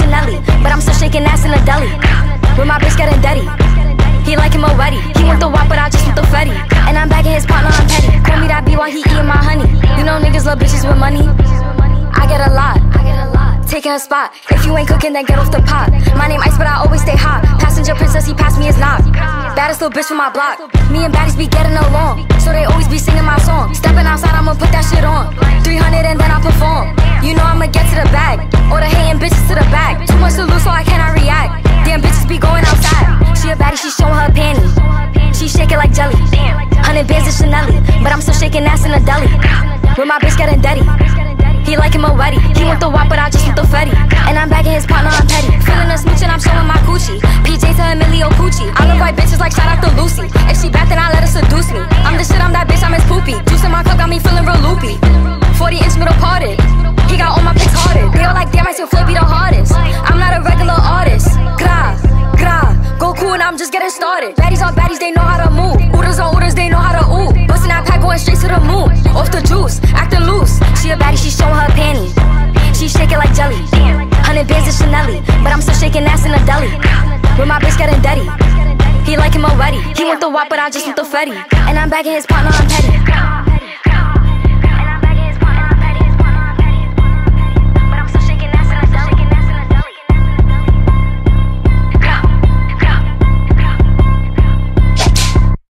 it like jelly. Hundred bands of Chanel, but I'm still shaking ass in a deli. With my bitch getting dirty. He like him already. He want the wop, but I just want the fetty. And I'm bagging his partner, I'm petty. Call me that B while he eating my honey. You know niggas love bitches with money. I get a lot. Taking a spot. If you ain't cooking, then get off the pot. My name Ice, but I always stay hot. Passenger princess, he passed me his knock. Baddest little bitch from my block. Me and baddies be getting along. So they always be singing my song. Stepping outside, I'ma put that shit on. 300 and then I perform. You know I'ma get to the bag. or the hating She a she showing her panties. She shake it like jelly. Hundred bands of Chanel, but I'm still shaking ass in a deli. With my bitch getting dirty. He like him already. He want the wop, but I just want the fetty. And I'm bagging his partner, getting started. Baddies on baddies, they know how to move. Ooders on ooders, they know how to ooh. Bustin' that pack going straight to the moon. Off the juice, acting loose. She a baddie, she showing her panties. She shake it like jelly. Hundred bands of Chanel, but I'm still shaking ass in a deli. With my bitch getting dirty. He like him already. He want the wop, but I just want the fetty. And I'm bagging his partner, I'm petty.